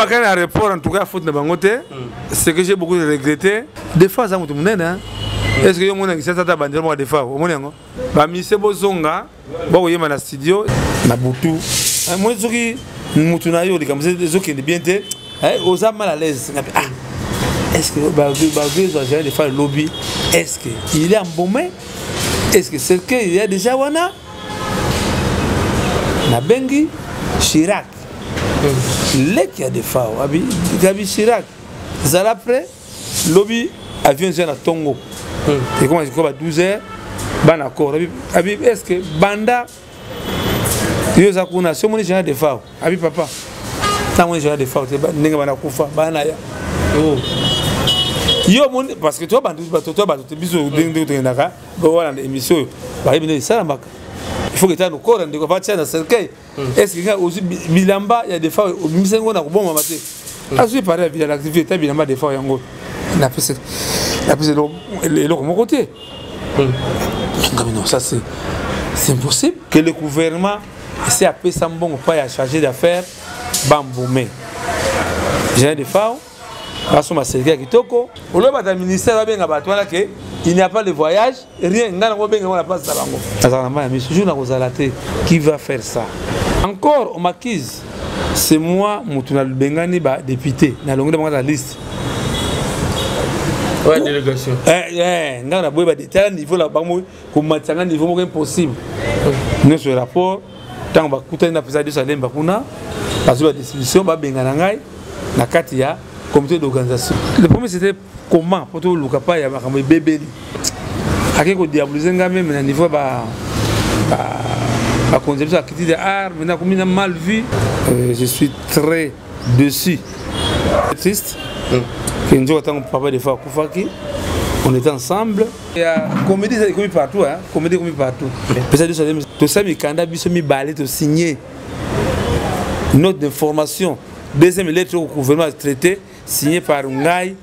bakali na report en tout cas faute na bango te hmm. ce que j'ai beaucoup de regretter des fois aza moto monene hein. hmm. est ce que yo mona kisasa ata bandela moko defa omoni yango bamise bozonga bakoyema na studio na butu eh, moi soki motu na yo likambo ezokende bien te eh, oza mal à l'aise ah, est ce que bavieux ezwa jare defa lobi est ce que il est embomé est ce que c'est que il y a déjà wana nabengi chirac leki ya defao abi gabi chirac zala près lobi avion eza na tongo hmm. ekoma sikoyo ba 12 heures bana kor abi est ce que banda yo eza kuna si omoni général defao abi papa ntango général defao te ndenge bana kufa bana ya oh. yo omoni parce que to bantu bato to bato te biso hmm. ndenge ndenge tokendaka wana émission oyo bayebi nde esalamaka il faut que etano kora ndeko atia na cercueil Hmm. Est-ce que aussi bilamba ya defa obimisa ngo na kobomba mate. Hmm. Azui parler ya bilala activité ta bilamba defa yango. Na pese. Na pese donc eloko moko te. Hmm. Ngabi non ça c'est c'est impossible que le gouvernement essaie apesa mbongo pa ya chargé d'affaires bambome. J'ai des fois baso maselike ya kitoko olobi bata ministère babenga bato wana ke il n'y a pas de voyage rien ngai nango obenge yango na place na bango azala na mai ya miso jour nakozala te qui va faire ça encore on m'accuse c'est moi motu na lubengani badepute nalongeli bango na liste ouais, délégation eh, eh, ngai naboyi badetala niveau na bango komatisa ngai niveau moko impossible nyonso rapport ntango bakutani na pesa diso alemba kuna bazwi badisposition babengana ngai na kati ya comité d'organisation le premier c'était comment mpo toluka pa ya makambo ebebeli akei kodiabolize ngai meme na niveau ba, ba bakonzi ya biso akiti de art maintenant akomi na mal vue euh, je suis très dessus triste que nzoka ntango papa defa akufaki on était ensemble ya comédie ezali ekomi partout hein? comédie ekomi partout pesa biso tosala mikanda biso mibale tosigne note d'information deuxième lettre au gouvernement traité signé par ngai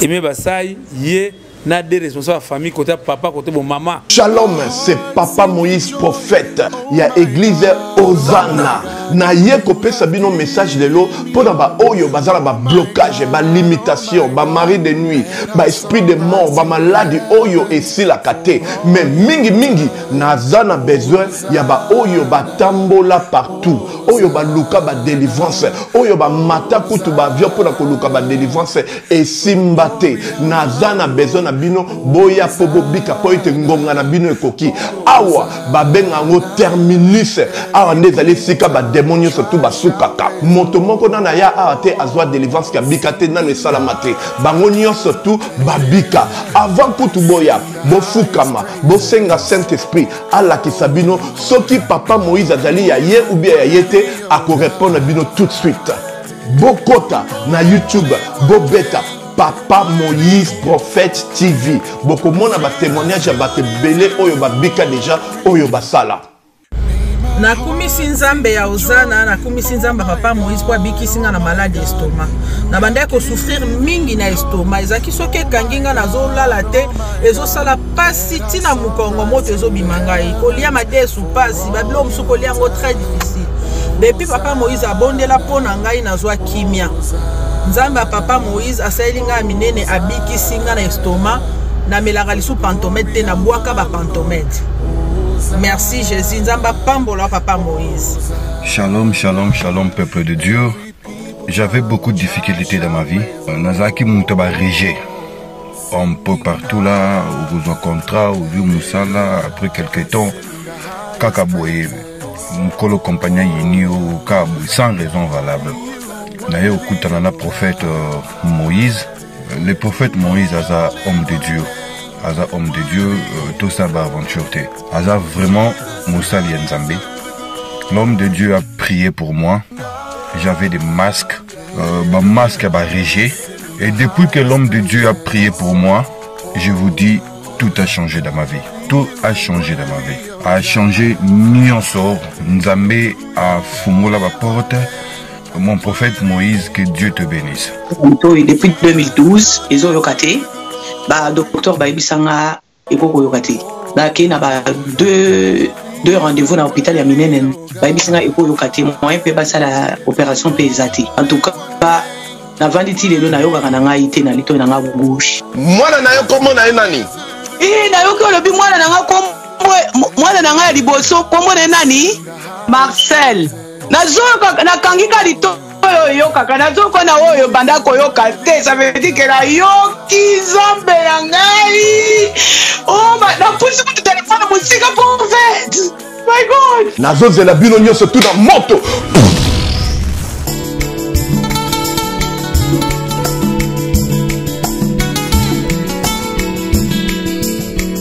Aimé Basai, ye na des responsables famille côté papa côté bon maman. Shalom, c'est papa Moïse prophète ya église Hosanna. Na ye ko pesa bino message lelo pona ba oyo bazala ba blocage, ba limitation, ba mari de nuit, ba esprit de mort, ba maladi oyo esila kate. Mais mingi mingi nazana besoin ya ba oyo batambola partout. oyo baluka badelivrance oyo bamata kutu baavion mpo na koluka badelivrance esimba te naza na besoin na bino boya mpo bobika mpo ete ngonga na bino ekoki awa babenga yango terminus awa nde ezali esika bademo nyonso tu basukaka moto moko nana ya awa te azwa delivrance kabika te nano esalama te bango nyonso tu babika avant kutu boya bofukama bosenga saint esprit alakisa bino soki papa moïse azali ya ye ubia ya ye te akorepondre bino tout de suite bokota na youtube bobeta papa moïse prophète tv bokomona batémoignage ya bato ebele oyo babika deja oyo basala nakumisi nzambe ya ozana nakumisi nzambe ya papa moïse mpo abikisi nga na maladi ya estoma nabandaki kosouffrir mingi na estoma ezalaki soki ekangi nga nazolala te ezosala mpasi ntina mokongo moto ezobima ngai kolia madesu mpasi babilo mosusu kolia yango très difficile depuis papa moïse abondela mpo na ngai nazwa kimia nzambe ya papa moïse asaleli ngai ya minene abikisi ngai na estoma namelaka lisu pantomètre te nabwaka ba pantomètre merci jésus nzambe apambola papa moïse shalom shalom shalom peuple de dieu j'avais beaucoup de difficultés dans ma vie euh, nazalaki moto ba rejet un peu partout là okozwa contrat ozwi mosala après quelque temps kaka boye mokolo kompagnie ayini yo kaka boye sans raison valable naye okutana na prophète euh, moïse le prophète moïse aza homme de dieu aza homme de dieu euh, tosa baaventure te aza vraiment mosali ya nzambe l'homme de dieu a prié pour moi j'avais des masques euh, bamasque ya barege et depuis que l'homme de dieu a prié pour moi je vous dis tout a changé dans ma vie tout a changé dans ma vie a changé nyonso nzambe afungola baporte Mon prophète Moïse, que Dieu te bénisse. Oui, depuis 2012, ils ont locaté. Bah, docteur Baïbi Sanga, et Koko Yokati. Bah, qui n'a pas deux, deux rendez-vous dans l'hôpital Yaminenen. Baïbi Sanga, et Koko Yokati. Moi, je peux passer à l'opération Payzati. En tout cas, bah, navandi ti lelo nayokaka na ngai te na litoi na ngai gauche mwana na yo nkombo na ye nani ee nayoki olobi mwana na ngai mwana na ngai ya liboso nkombo na ye nani marcel nazoyoka nakangi ka litoyo oyokaka nazoyoka na oyo banda koyoka te ça veut dire que nayoki nzambe na ngai oh, napusi kutu telefone mosika profete my god nazozela bino nyonso tu na moto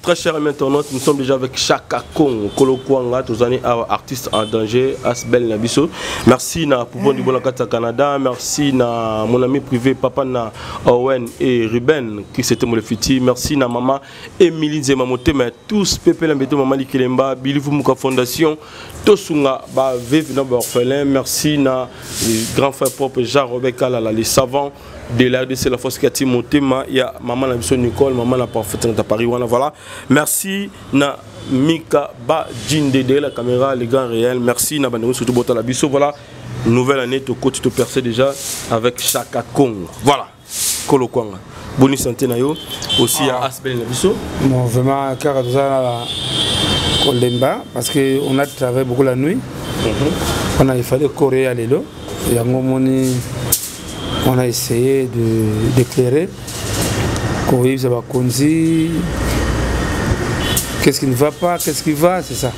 Très cher ami internaute, nous sommes déjà avec Chaka Kong, Kolo Kwanga, Tozani Awa, artiste en danger, Asbel Nabiso. Merci na Poubon du Bonakata Canada, merci na mon ami privé Papa na Owen et Ruben qui s'était mon fiti, merci na maman Emilie Zemamote, mais tous Pepe Lambeto, Maman Likelemba, Bilivu Muka Fondation, Tosunga, ba Vive na Orphelin, merci na grand frère propre Jean-Robert Kalala, les savants. de la de la force kati motema ya maman na biso Nicole maman na parfaite na Paris wana voilà merci na Mika ba jinde de la caméra les grands réels merci na bande surtout bota la biso voilà nouvelle année to coach to percer déjà avec Chaka Kong voilà kolo kwanga boni santé na yo aussi ya ah. asbel na biso bon vraiment kaka toza na kolemba parce que on a travaillé beaucoup la nuit mhm. on a il fallait corée ya lelo yango moni On a essayé d'éclairer, koyebisa bakonzi qu'est-ce qui ne va pas, qu'est-ce qui va, c'est ça.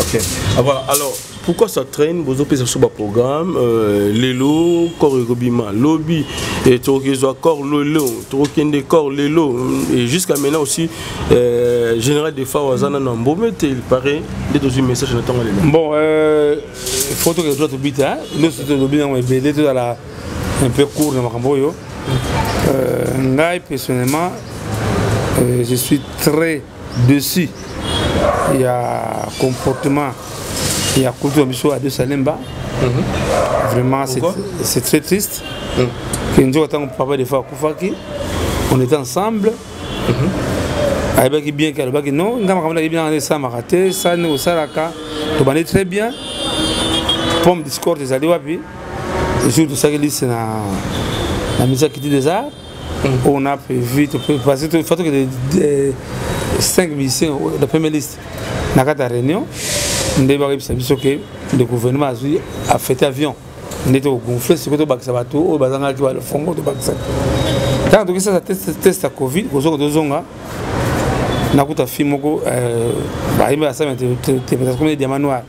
Ok. Ah, voilà. Alors, pourquoi ça traîne bozo pesa sur ba programme euh, lelo corps ekobima lobby et tokezwa corps lelo tokende corps lelo et jusqu'à maintenant aussi euh, général de fa wazana na mbomete il paraît nde tozwi message na ntango lelo bon euh, fo tokende tula tobita nyonso tolobi nango ebele tozala un peu court na makambo oyo euh, ngai personnellement euh, je suis très dessus ya comportement ya kultu na biso ado salemba mhm. vraiment c'est très triste mhm. ke nzoka ntango papa defa akufaki on était ensemble mhm. ayebaki bien ke alobaki non nga makambo nayebi nanga esalamaka te sala ndenge osalaka tobandi très bien pomme discord ezali wapi jour tosaki liste na na mise ya kiti des arts mhm. on a prévu parce que fa tokende 5 musiciens la première liste na kati ya réunion nde bakebisa biso ke le gouvernement azwi afete avion nde togonfle sikoyo tobakisa bato oyo bazangaki balofongo tobakisaki ntango tokisasa test ya covid kozoka tozonga nakuta fi moko euh, bayemba ya sami tepetaskomene diama noir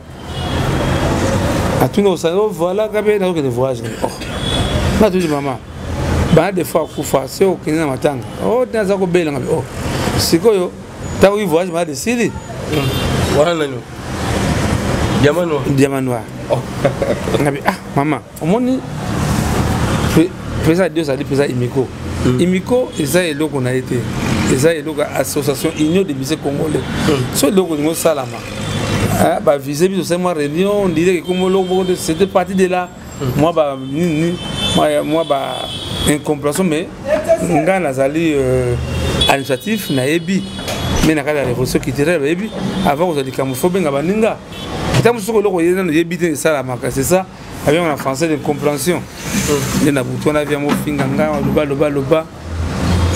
atuni osani o oh, voilà kabe nazokende voyage oh. natuni mama bana defo akufa se okende na matanga o oh, naza kobelanga o sikoyo Tango il voyage malade sili. Wana nani? Diamant noir. Diamant noir. Oh. Ngabi ah maman, omoni pesa Dieu ça dit pesa imiko. Mm. Imiko eza eloko na été. Eza eloko association union des musées congolais. Mm. So eloko ngo salama. Hein, ba viser biso c'est moi réunion, on dirait que comme l'eau c'était parti de là. mwa ba nini mwa ba incompréhension mais ngai nazali euh, administratif nayebi me na kati ya révolution culturelle bayebi avant kozwa likambo fo benga baninga ata mosusu soko eloko ye nano yebi te esalamaka c'est ça abiango na français de compréhension nde na butu wana aviango finga ngai loba loba loba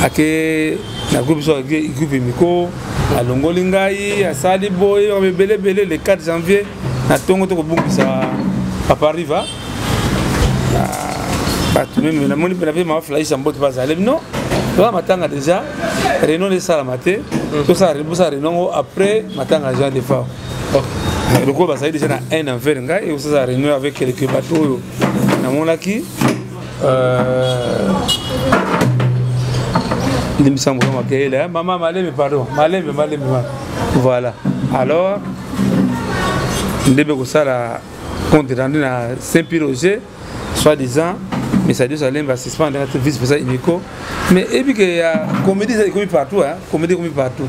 ake na groupe so groupe miko alongoli ngai asali boye ebele ebele le 4 janvier na ntongo tokobungisa papa riva bato meme namoni mpe na mpe mama flaisa mboto bazali bino toza matanga déjà réunion esalama te hmm. tosala réunion yango après matanga jean defao lokola bazali déjà na haine envers ngai ekosala réunion avec quelques bato oyo namonaki Euh, ndimisa mokolo makeyele eh, mama malembe pardon malembe malembe voilà alors nde mpe kosala compte rendu na saint pi roger soit disant mesadios alembe asuspendre ate vice présa unico mais eyebi ke ya comédie eza ekomi partout hein? comédie ekomi partout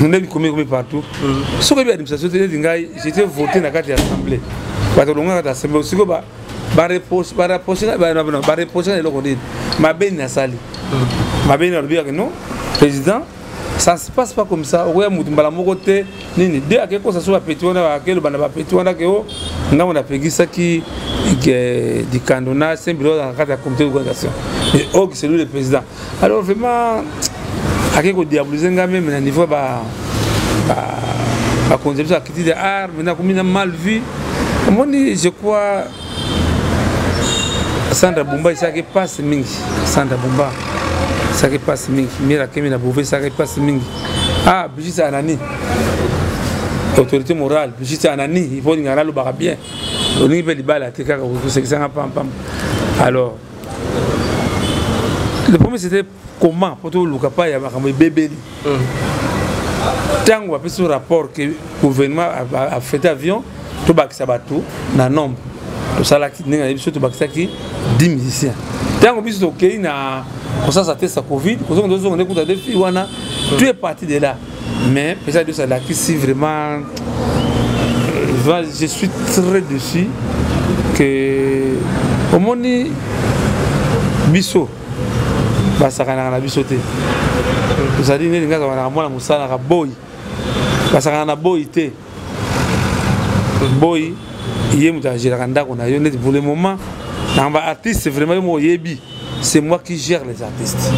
nde bikomi ekomi partout mm. soki ebi administration te neti ngai j'étais voté na kati ya assemblée bato olongaka ta assemblée sikoyo bareproche na eloko nini mabeni nasali hmm. mabeni alobi yake non président ça se passe pas comme ça okoya motu mbala moko te nini de ake kosa so bapeti wana bakeli banda bapeti wana ke o ngambo napegisaki dikando na sembilo na kati ya comité d'organisation et oki celui le président alors vraiment ake kodiabolize ngai meme na niveau ba bakonzi biso akiti de art mena akomi na mal vue omoni je crois sandra bumba esaki mpasi mingi sandra bumba esaki mpasi mingi mira kemi na bove esaki mpasi mingi ah brigitte anani autorité morale brigitte anani ipo olingaka nalobaka bien olingi mpe libala te kaka kosekisanga pampam alors le premier c'était comment mpo toluka pa ya makambo ebebeli ntango bapesi rapport ke gouvernement afete avion tobakisa bato na nombre tosalaki ndenge na biso tobakisaki 10 musiciens ntango biso tokei na kosasa testa covid kozonga tozonga nde kuta defi wana tu es parti de là mais pesa dosi alakisi vraiment euh, je suis très déçu que omoni biso basakanaka na biso te ozali nini ngai azabanaka mwana mosalaka boyi basakana na boyi te boyi ye moto ageraka ndako na yo neti pour le moment na baartiste vraiment yo mo oyebi c'est moi qui gère les artistes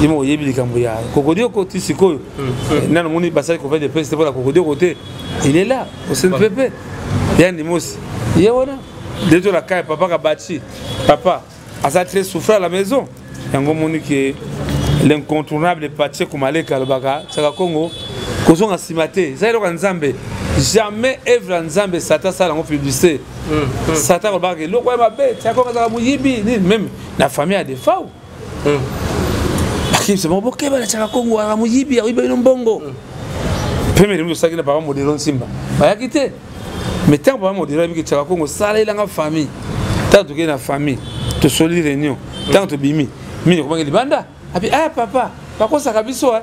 ye moko oyebi likambo ya kokodioko ti sikoyo hmm, hmm. eh, nano moni basali kofa de peste mpona kokodioko te il est là osenpepe ya ndimosi ye wana de to lakaya papa kabachi papa aza très souffra à la maison yango omoni ke l'incontournable patie komaleka alobaka tiaka congo kozonga nsima te eza eloko ya nzambe jamais evre ya nzambe sata asala yango publicité satan kolobaka ke eloko ya mabe tiako azaka moyibi nini meme na famille ya defau bakebisa bango bokeba na tiaka kongo azaka moyibi akoyiba bino mbongo mpe mele moto osalaki na papa modelo nsimba bayaki te mais ntango papa modelo ayebiki tiaka kongo salelanga famille ntango tokei na famille tosoli réunion ntango tobimi mini ekomaki libanda abi aya ah, papa bakosaka biso eh.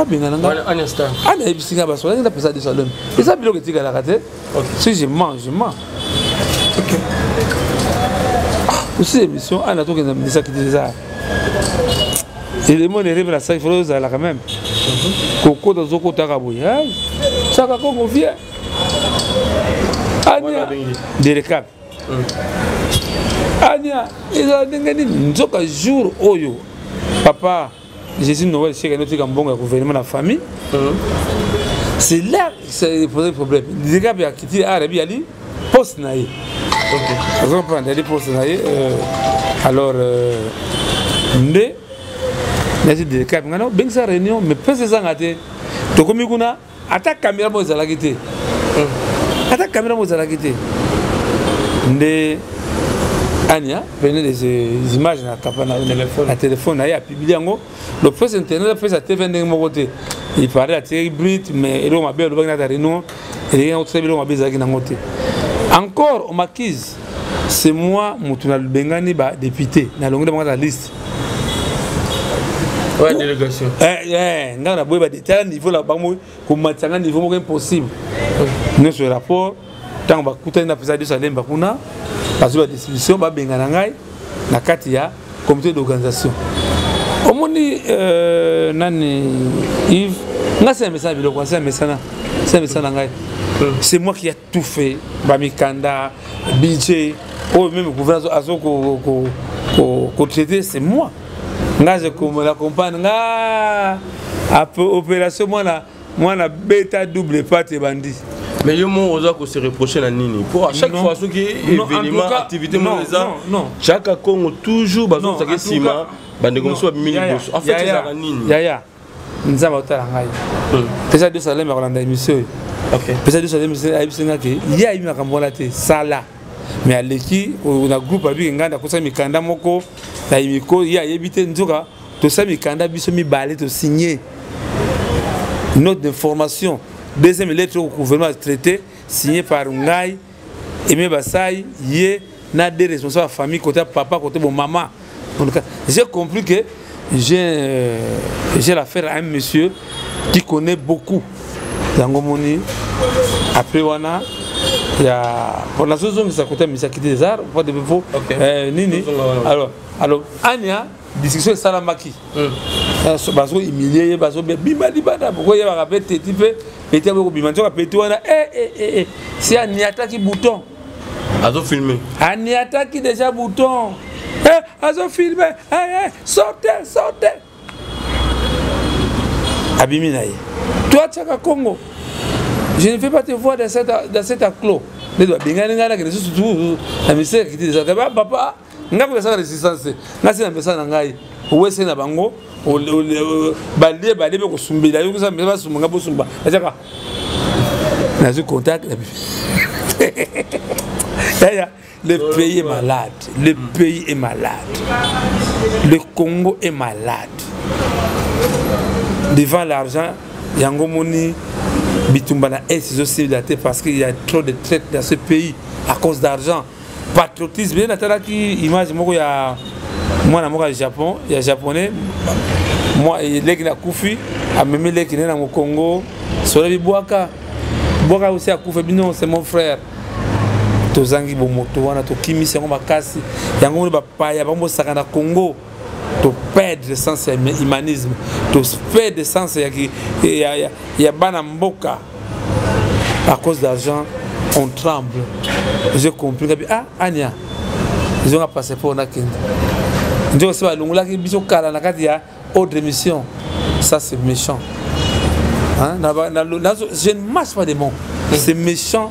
abenga nanga ana yebisi nga basola ngai napesa de salome eza biloko etikalaka te si je mens je mens osi émission ana tokenda minisaki te eza elemo nereve na saki folo ozala quand même kokota ozokotaka boye saka kongo vie ania derekap ania ezala ndenge nini nzoka jour oyo papa Jesus Noël sika no tika mbongo ya gouvernement na famille. Hum. C'est là c'est posé problème. Dika bi akiti arabi ah, ali poste na ye. OK. Vous comprenez, ali poste na ye euh, alors euh, nde nazwi delecap ngai nabengisa réunion mais pesa ezanga te tokomi kuna ata kamera moko ezalaki te hmm. ata kamera moko ezalaki te nde ania pene des euh, images na kapa na telefone na ye apibili yango donc fes internet apesa tv ndenge moko te il parlait atikaki brite mais eloko mabe alobaki na ta réunion eleki yango tosala biloko mabe ezalaki nango te encore omakise c'est moi mutu na bengani ba député na longi bango na liste ouais délégation eh eh nga na boye ba détail niveau la bango ko matanga niveau moko impossible ne ce rapport tant ba kutani na pesa de salemba kuna parce ba distribution ba bengana ngai na kati ya comité d'organisation omoni euh, nani Yves nga c'est un message biloko c'est un message c'est un message ngai hmm. c'est moi qui a tout fait ba mikanda budget oyo meme gouverneur azo ko ko ko, ko traiter c'est moi nga je comme la compagne nga opération mwana mwana beta double pate bandi mais yo moko oza kose reproche na nini mpo à chaque non. fois soki événement activité moko eza chaka congo toujours bazozaki nsima bandeko mosusu babimi liboso en fait ezalaka nini yaya nzambe akotala ngai hmm. pesa diso alemi akolanda émission oyo pesa diso alemi ayebisi nga ke ye ayebi makambo wana te sala mais aleki na groupe abiki ngai nakosa mikanda moko na imiko ye ayebi te nzoka tosala mikanda biso mibale tosigne note d'information deuxième lettre au gouvernement traité signé par ngai Aimé Basai, ye na des responsables de famille côté papa côté bon maman. En tout cas, j'ai compris que j'ai euh, j'ai l'affaire à un monsieur qui connaît beaucoup yango moni après wana ya bon nazozongisa kota misakiti des arts po de po nini alors alors ania discussion esalamaki hmm. bazo humilie ye bazo bima libanda pourkoi yebaka mpe teti mpe peti aboyi kobima nzoka peti wana eh, eh, eh, si aniataki bouton azofilme aniataki déjà bouton azofilme sorte sorte abimi na ye to atiaka congo je ne fais pas te voir dans cet aclos nde babengani ngai nakende susu na misere kiti ezalaka papa ngai kutu asala resistance te ngai se na mesa na ngai owese na bango balie balie mpe kosumbela yo kosa mpe basumba ngai bosumba atiaka nazwi contact na yaya le pays est malade le pays est malade le congo est malade devant l'argent yango moni bitumba na est ezosila te parce qu'il y a trop de traite dans ce pays à cause d'argent patriotisme ye natalaki image moko ya mwana moko ya japon ya japonais eh, leki na kufi amemi leki ne na mokongo solebi bwaka bwaka osi akufa bino c'est mon frère tozangi bomoto wana tokimisi yango makasi yango moni bapaya bango bosaka na congo to perdre sens ya humanisme to perdre sens ya, ya, ya, ya bana mboka à cause d'argent on tremble j'ai compris kabi ah ania ezonga passeport nakende nzoko se balongolaki biso kala na kati ya autre émission ça c'est méchant hein? na, na, na, je ne marche pas des mots c'est méchant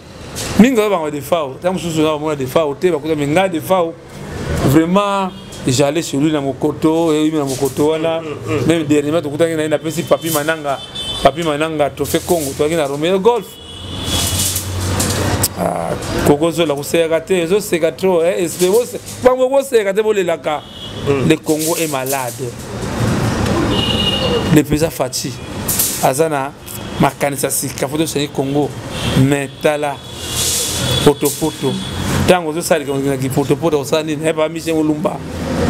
mingi oyo bango defao ntango mosusu na bamona defao te bakuta me ngai defao vraiment j'allais chez lui na mokoto eyomi na mokoto wana meme dernièrement tokutaki na ye napesi papi mananga papi mananga trophée congo toyaki na romeo golf ah, kokozola kosekaka te ezoseka trop eh, bango boseka te bolelaka mm. le congo est malade le peza fati aza na makanisa sika fo tosali congo me tala potopoto ntango ozosala likambo na kipotopoto osala nini epa eh, mise molumba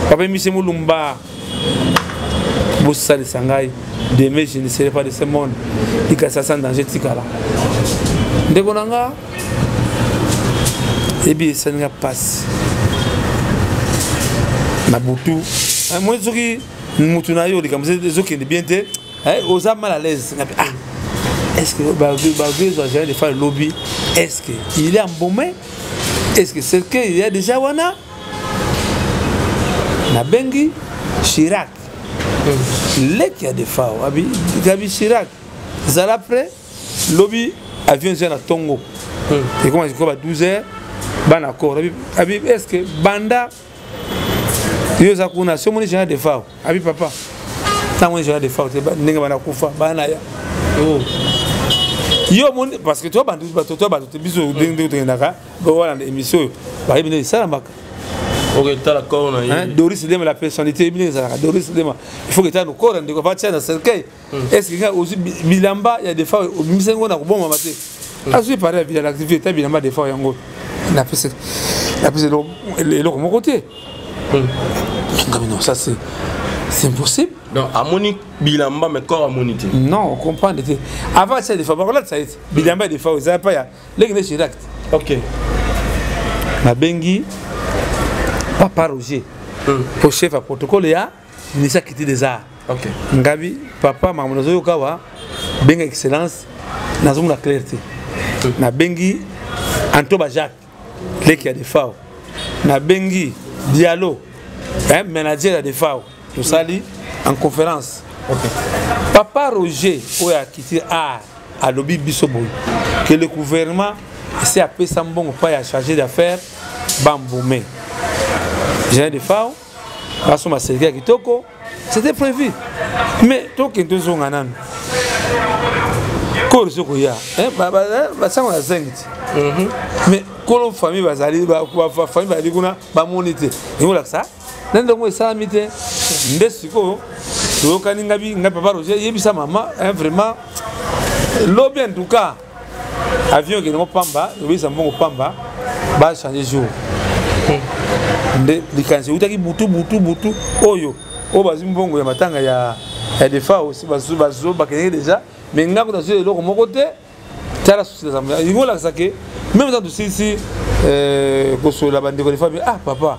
papa mise molumba bosalisa ngai demain je ne serai pas de ce monde likasa sans danger tikala ndeko na nga ebi esali nga mpasi na butu eh, moi soki motu na yo likambo ezokende bien te eh, oza mal à l'aise ngapi ah est-ce que bavieux oa jamais defaa lobi est-ce que il est embomé est-ce que c'est que il y a déjà wana nabengi chirac mm. leki ya defao abi gabi chirac zala près lobi avion eza na ntongo mm. ekoma sikoyo ba 12 heures bana kor abi est ce que banda yo oza kuna si omoni général de fao abi papa ntango ni général de fao te ndenge bana kufa bana na ya oh. yo omoni parce que to bantu bato to bato te biso ndenge ndenge tokendaka bowana na émission oyo bayebi nde esalamaka oketala corps na ye doris lema la personnalité eyebi nde ezalaka doris lema il faut ketala nokora ndeko avatya na cercueil hmm. est ce que kaka ozwi bilamba ya defa obimisaki ngo na kobomama te hmm. azwi pare ya vida lactivie eta bilamba defa yango napesa eloko moko te hmm. ngai non ça c'est c'est impossible donc amoni bilamba mais corps amoni te non comprendre te avant atia defa bakolatisa ye te bilamba ya defa eza pa ya leki nde chirac te ok nabengi papa roger mpo chef ya protocole ya ministre ya culture des arts okay. ngabi papa makambo nazoyoka awa benga excellence nazomona claire te nabengi antoba jacques leki ya defao nabengi dialo eh, manager ya defao tosali en conférence okay. papa roger oyo akiti a alobi biso boye ke le gouvernement esi apesa mbongo mpa ya chargé d'affaires bambome jean defao basomba selke ya kitoko c'était prévu mais tokende tozonga nanu kolo soki koya basango ya zengi ti mais kolo famille bazali famille bazali kuna bamoni te ekolakisa na ndongo esalami te nde sikoyo toyokani ngabi ngai papa roger yebisa mama vraiment lobi en tout cas avion ekende ngo pamba obesa mbongo pamba ba changer jour nde likanisi eutaki butu butu butu oyo oyo bazwi mbongo ya matanga ya ya defao si bazo bakendeki deja me ngai kuta zwi eloko moko te tala susi na zambo yango olakisa ke meme eza tosilisi euh, kosola bandeko defa ah papa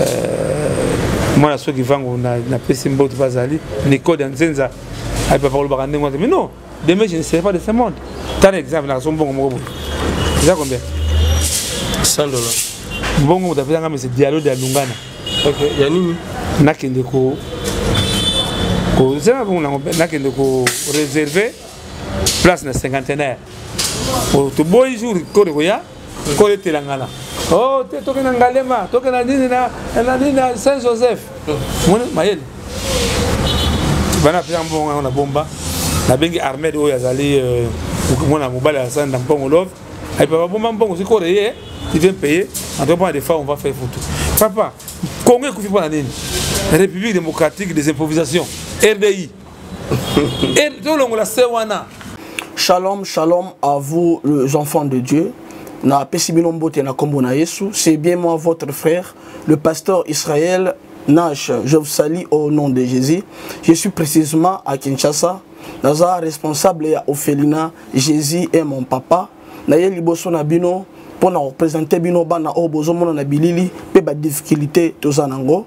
euh, mwana soki vango napesi mboto bazali nicode ya nzenza ayi papa kolobaka ndenge wana mais non demain je ne serai pas de ce monde tala exemple nakaso mbongo moko boye eza combien 100 dollars mbongo moto apesanga mese dialo de alungana okay. ya nini nakende ko kozela bongo nango nakende ko réserver place na cinquantenaire toboyi jour kode koya nkolo etela nga na o oh, te toke na ngalema toke na nini na nini na saint joseph moni mayele bana apesa mbongo yango na bomba nabengi armed oyo azali euh, mwana mobali ya sanda mpongo love ayi papa bomba mbongo soki oreye il vient payer en tout cas des fois on va faire foutu papa congo ekufi mpo na nini république démocratique des improvisations rdi e tolongola se wana shalom shalom à vous les enfants de dieu napesi bino mbote na nkombo na yesu c'est bien moi votre frère le pasteur israël nash je vous salue au nom de jésus je suis précisément à kinshasa naza responsable ya ophelina jésus est mon papa naye liboso na bino mpo na kopresente bino bana oyo bozomona na bilili mpe badifficulté toza na yango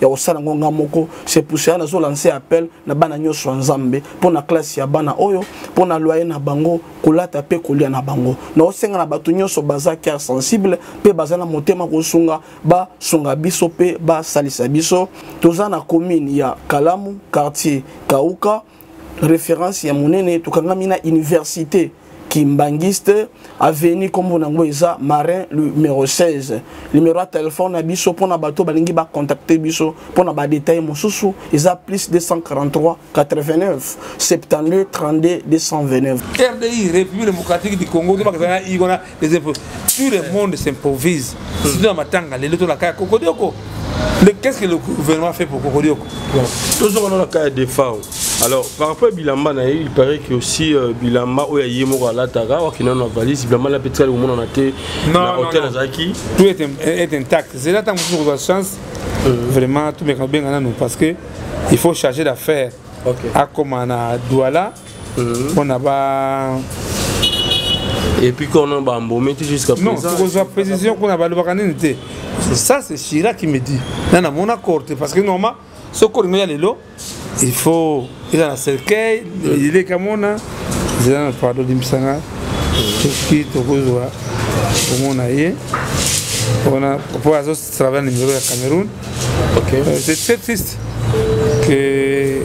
ya kosala yango nga moko c'est pour cela nazolanse appel na bana nyonso ya nzambe mpo na klase ya bana oyo mpo na loye na bango kolata mpe kolia na bango naosenga na bato nyonso baza cœur sensible mpe baza na motema kosunga basunga biso mpe basalisa biso toza na commune ya kalamu quartier kauka référence ya monene tokangami na université kimbangiste aveni nkombo na yango eza marin numero 16 numero ya telefone na biso mpo na bato balingi bacontacte biso mpo na badetail mosusu eza plus 243 89 72 32 229 rdi république démocratique du congo tobakisa na i wana tout le monde s'improvise hmm. surtout na matanga lelo tolaka ya kokodioko qu'est-ce que le gouvernement fait pour kokodioko tozongana na kaya defao alors par rapport ya bilamba na ye il paraît que aussi euh, bilamba oyo ya ye moko alataka wakina na valise bilamba na petikali komonana te na hotel azalaki tout est intact zela ntango mosusu kozwa chance euh. vraiment tumeka kobenga nanu parce que il faut charger d'affaires okay. akoma na douala mhm. pona ba et puis qu'on a bambomé tout jusqu'à présent non tokozwa précision kuna balobaka nini te ça c'est chira qui me dit na namona corte parce que normal soki olingo ya lelo il faut eza na cercueil eleka mona zela na pardon limbisanga soki tokozwa komona ye mpona mpo azo Travail numéro ya Cameroun. Ok. Euh, c'est très triste que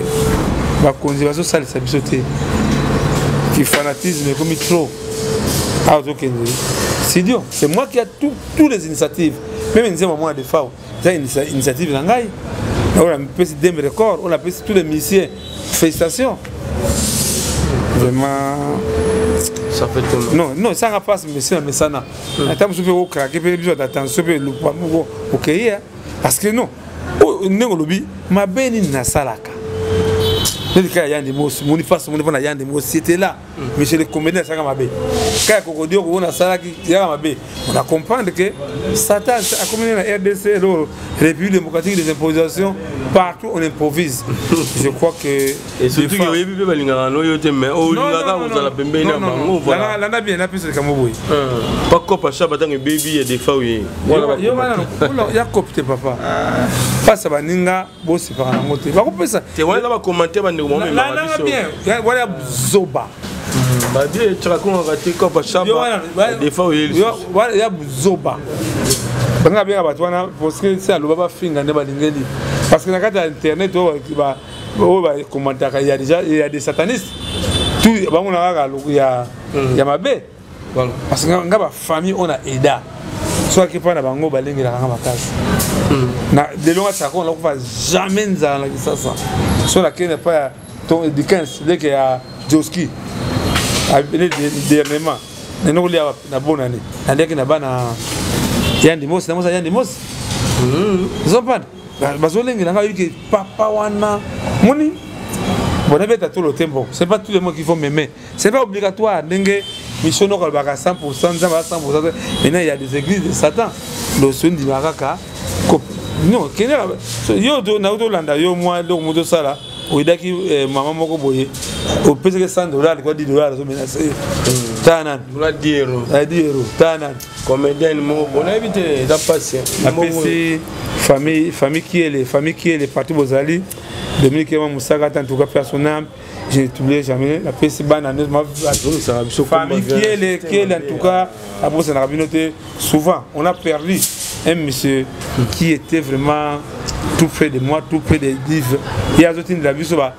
bakonzi bazosalisa biso te kifanatisme ekomi trop awa ah, tokende sidio c'est moi qui a tout, toutes les initiatives meme nzemba mwana defao eza initiative na ngai oyo napesi deme record oyo napesi tous les musiciens félicitations vraiment non non esanga mpasi mesi na mesana hmm. ata mosusu mpe okrake mpe biso ata tension mpe lupa moko okei ya parce que non oyo ndenge olobi mabe nini nasalaka neti kaka yande mosi moni fasi moni mpona yande mosi ete la hmm. monsieur le comédien asalaka mabe kaka kokodi oko mpona asalaki yaka mabe on a comprendre que satan akomi na rdc lor république démocratique des improvisations partout on improvise je crois que esotuki oyebi mpe balingaka no yo te mais olingaka kozala pembeni ya bango landa bien napesa likambo boye pakopa shaba ntango ebebi ya defa oye ya kope te papa pasa baninga bosepaka nango te bakopesa te wana na bacommentaire bandeko baomelananga bien wana ya zoba hmm, babie cakakongaka te kopa shaba defa oye ya zoba banga benga bato wana parce que se aloba bafinga nde balingeli parce que na kati ya internet oyo bakomantaka ya deja ya des satanistes tout bango na kaka ya hmm. ya mabe parce que nga ba famille on a aida soki epai na bango balengelaka nga makasi hmm. na lelo nga sako nakufa jamais nzala na kisasa so nakende epai ya dikens leke ya joski dernièrement nani kolia na bonane naliaki na bana yandi mosi na mosi yandi mosi hmm. ozopanda bazolengela ngai ke papa wana moni bonabeta tolo te mboko c'est pas tout le monde qui faut meme c'est pas obligatoire ndenge mission noko alobaka 100 nzambe aza 100 maintenant il y a des églises de satan loso ndima kaka non kende yo nayo tolanda yo mwa eloko mo tosala oyedaki eh, mama moko boye opesaki 100 dollar likwa 10 dollar azomenase yo taa nani taa nani comedienne moko bona yebi te eza mpasi napesi famille famille kiele famille kiele partout bozali dominique yema mosaka ata ntuka personnel je n'oublier jamais napesi bana famille kiele kiele en tout cas abosanaka bino te souvent on a perdu un monsieur qui était vraiment tout près de moi tout près des livres ye azotindela biso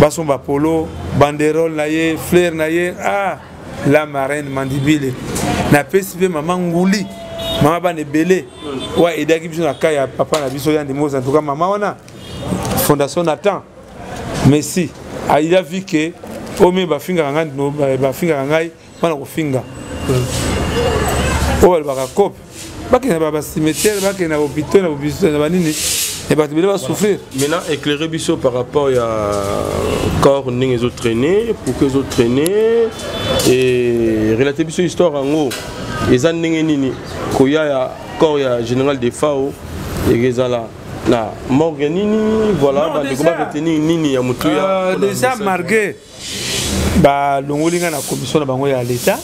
basomba polo banderole na ye flair na ye ah la marraine mandibile napesi mpe mama nguli mama bana ebele oyo aidaki biso na kai ya papa na biso yande moza ntuka mama wana fondation nathan messi aida vike oyo me bafingaka ngai bafingaka ngai bana kofinga oyo balobaka cope bakende na bacimetiere bakende na hopitau na bobisu na banini ya bato bele basouffrir maintenant éclaire biso par rapport ya corps ndenge ezotraine pourquoi ezotraine e relate biso histoire yango eza ndenge nini koya ya corps ya général de fao ekezala na morgue nini voilà bandeko baretenir nini ya motuya euh, déjà margue balongoli ngai na commission na bango ya leta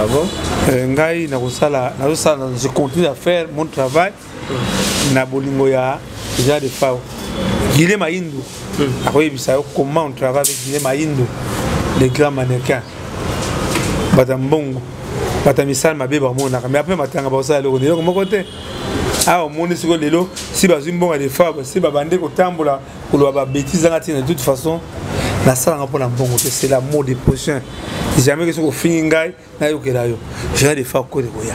ah bon? euh, ngai nakosala nazosala je continue à faire mon travail mm. na bolingo ya jean de fao guile maindu mm. akoyebisa yo comment on travaille avec guile maindu le grand mannequin bato ya mbongo bato ya misala mabe bamonaka mais apres matanga bakosala eloko na eloko moko te awa omoni sikoyo lelo si bazwi mbongo ya defab si babandi kotambola koloba ba bêtise nga tina de toute façon nasalanga mpo na mbongo te c'est la mot de prochain jamais ke soki ofingi ngai nayokela yo jana de fa kode koya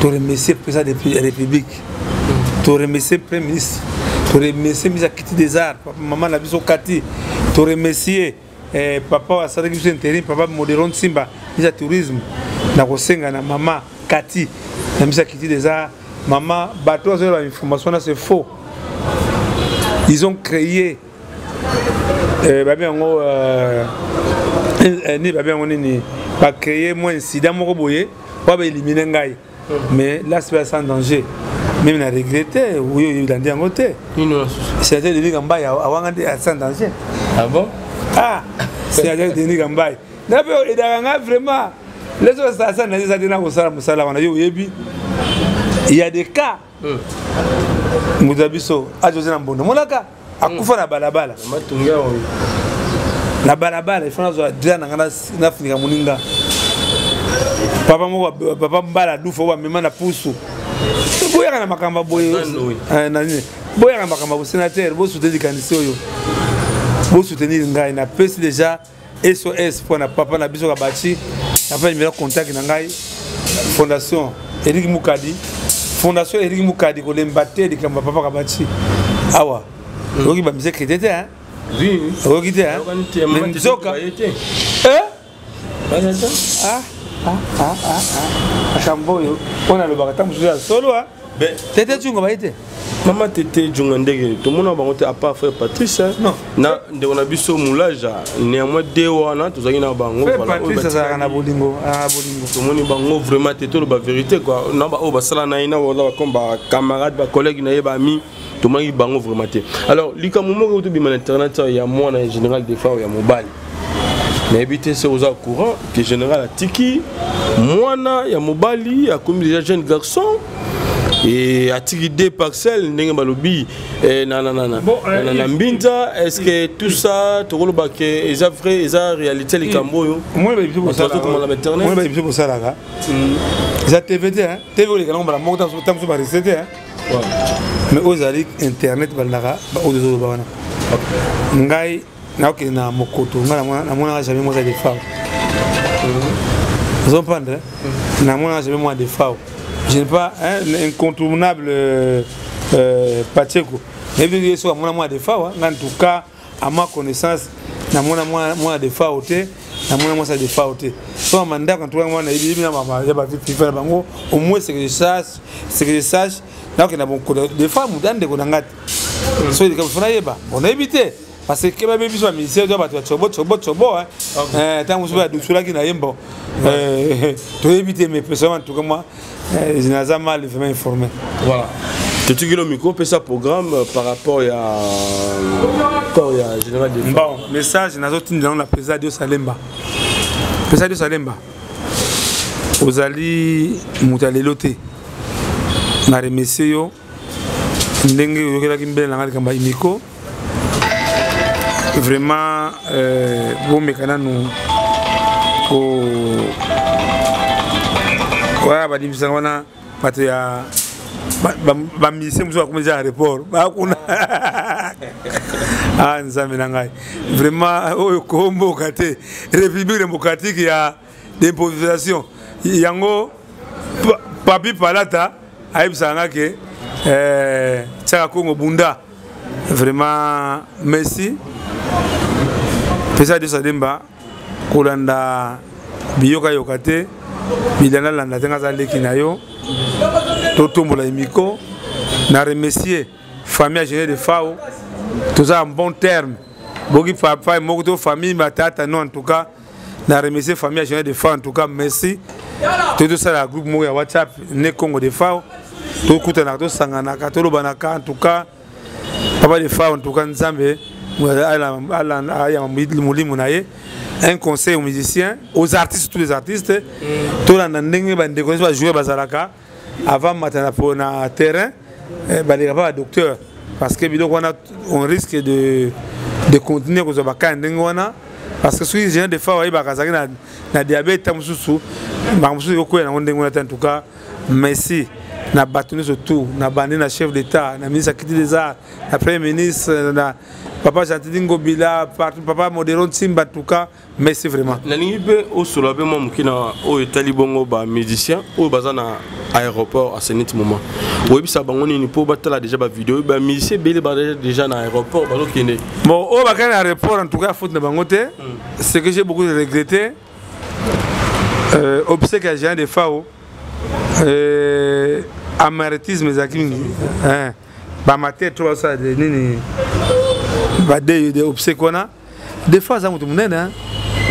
toremercie président de la république toremercie premier ministre toremercie mise ya kiti des arts mama na biso kati toremercie eh, papa oyo asalaki biso interim papa modero nsimba misa tourisme nakosenga na mama kati na misa kitide eza mama bato azoya bainformation na se faux ils ont créé eh, babi yango euh, eh, nini babi yango nini bacreye mwa incident moko boye oyo baelimine ngai mais là c'est sans danger meme na regrete oyo oyelandi yango te sénateur denis kambai awanga nde sans danger ah bon ah sénateur denis kambai na mpe oyedaka nga vraiment leso sasa naza eza te na kosala mosala wana yo oyebi il y a des cas nguza biso azo oza na mbondo monaka akufa na balabala na balabala ifo nazwa dra na ngai nafunika moninga papa moko papa mbala dufa oyo bamema na pusu boyaka na makambo ya boye eh, boyaka na makambo ya bosenatere bosuteni likanisi oyo bosoutenir ngai napesi deja sos mpo na papa na biso kabachi napesa nimero contact na ngai fondation eriki mukadi fondation eriki mukadi kolemba te likambo ya papa kabachi awa hmm. oyoki bamise krite te oyoki te nzoka makambo oyo oyo nalobaka ntango mosusu ya solo tete junga baye te mama tete junga ndege tomona bango te apart frère patrice na ndeko na biso moulaja néanmoins de wana tozalaki na bango tomoni bango vraiment te toloba vérité kua na baoyo basala na ye na baza bakomi bacamarade bacollègue na ye bami tomangi bango vraiment te alors likambo moko tobima na internet il y a moi na général defa oyo ya mobali nayebi te se oza courant que général atiki mwana ya mobali akomi déjà jeune garçon et atiki deux parcelles ndenge balobi eh, na, na, na, na, bon, euh, na, na, na mbinza est ce que tout ça tokoloba ke eza vrai eza réalité likambo oyo tozokomana na internet bayebi biso kosalaka eza tv te tv oleka nango mbala moko ntango mosusu barise te mais oyo ezali internet balingaka baoyo tozoloba wana ngai nakokende na mokoto ngai namonaka jamais mwa defao ozo comprendre namonaka jamais mwa defao je ne pas incontournable euh, euh, pateko nayebi ye soki amona mwa defao ngai en tout cas à ma connaissance namona mwana defao te namona mwasi ya defao te so na mandako antuka mwana yebi na ya bavipifa na bango au moins ce que je sache ce que je sache nakokenda bonkolo defa moto ya ndeko na ngai te so likambo fo nayeba bon nayebi te parce que keba be biso bamisien to bato ya cobo cobo cobo ntango mosusu badusulaki na ye mbo toyebi te mais pesama ntuka mwa eh, naza mal vraiment informé voilà totikeli yo micro opesa programme euh, par rapport ya corps euh, ya général de bon message nazotindela yango na président dios alemba président dios alemba ozali moto ya lelo te na remercie yo ndenge oyokelaki mbele na ngai likambo ya imiko vraiment euh, bomeka nanu oya badimisaka wana bato ya bamisie mosusu bakoma eza aéroport bakuna a ah, nzambe na ngai vraiment oyo komboka te république démocratique ya d'improvisation yango papi palata ayebisaka nga ke eh, tiaka kongo bunda vraiment merci pesa diosa demba kolanda biyokayoka te bilandalanda te nga aza leki na yo totombola emiko na remercier famille ya géné de fao toza en bon terme boki papa moko to famille matata non en tout cas na remercie famille ya jeune de fa en tout cas merci toyei tosala groupe moko ya whatsapp ne congo de fao tokutanaka tosanganaka tolobanaka en tout cas papa de fao en tout cas nzambe ayamba molimo na ye un conseil aux musiciens aux artistes tous les artistes mm. tolanda ndenge bandeko nyonso bajoueur bazalaka avant mata na po na terrain eh, baleka pa ba docteur parce que biloko wana on risque de de continuer kozwa bakaya ndenge wana parce que soki géant de fa wayebaka azalaki na, na diabete ta mosusu makambo mosusu ekokwela yango ndenge wana te en tout cas merci na bato nyonso tout na bandi na chef d'état na ministre ya culture des arts na premier ministre na papa gentili ngobila papa modero nsimba en tout cas merci vraiment nalingi mpe osola mpe mwa moke na oyo etali bongo bamusicien oyo baza na aéroport à senit moment oyebisa bango nini mpo batala déjà bavideo bamusicien ebele ba déjà na aéroport bazokende bon oyo bakei na aéroport en tout cas faute na bango te hmm. ce que j'ai beaucoup de regretter euh, obsèque ya géant de fao euh, amaritisme ezalaki mingi bamater to basala nini badeyo de obsèque wana defa aza moto monene hein?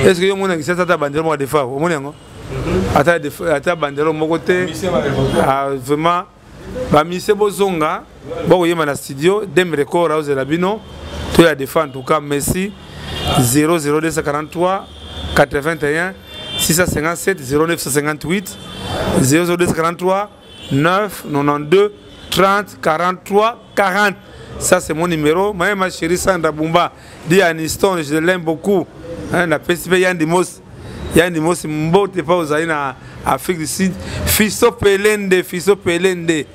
est ce que yo omoni na kisasa ata bandelo moko ya defa omoni yango mhm. ata bandelo moko te ah, vraiment bamise bozonga bakoyema na studio dem record aozela bino to ya defa en tout cas messi 00243 81 657 0958 00243 9 92 30 43 40. Ça, c'est mon numéro. Ma, ma chérie Sandra Bumba, dit Aniston, je l'aime beaucoup. Hein, la PCP Yandimos. Yandimos, mbote pas aux aïna en Afrique du Sud. Fisso Pelende, Fisso Pelende.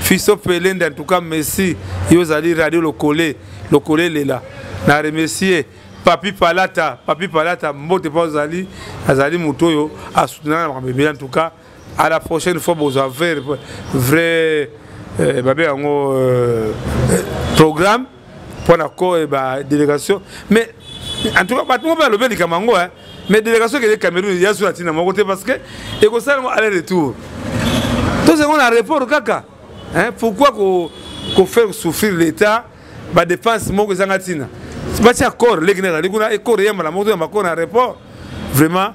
Fisso Pelende, en tout cas, merci. Yo, Zali Radio le collé. Le collé, il est là. Na remercier. papi palata papi palata mbote mpo azali azali moto oyo asoutenaka na makambo ebele en tout cas à la prochaine fois bozwa vrai vrai euh, babe yango euh, programme mpo na ko eh, ba délégation mais en tout cas bato moko mpe alobi likambo yango eh. mais délégation ekende cameroun ya zwa ntina moko te parce que ekosala yango aller retour toza yango na report kaka hein, pourquoi ko, ko faire souffrir l'état badepense moko ezanga ntina batia corps leki na ezali kuna ekor eyembala moko toyamba corps na report vraiment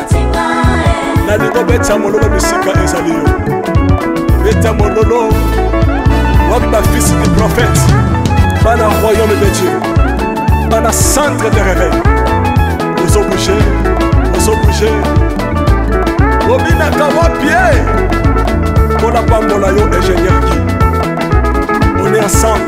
nalingi obeta mololo bisika ezali yo beta mololo wapi bafisi du prophète bana royaume de dieu bana centre de réveil ozobouge ozobouge obinaka wapie mpo napambola yo ingénieur ki on est ensemble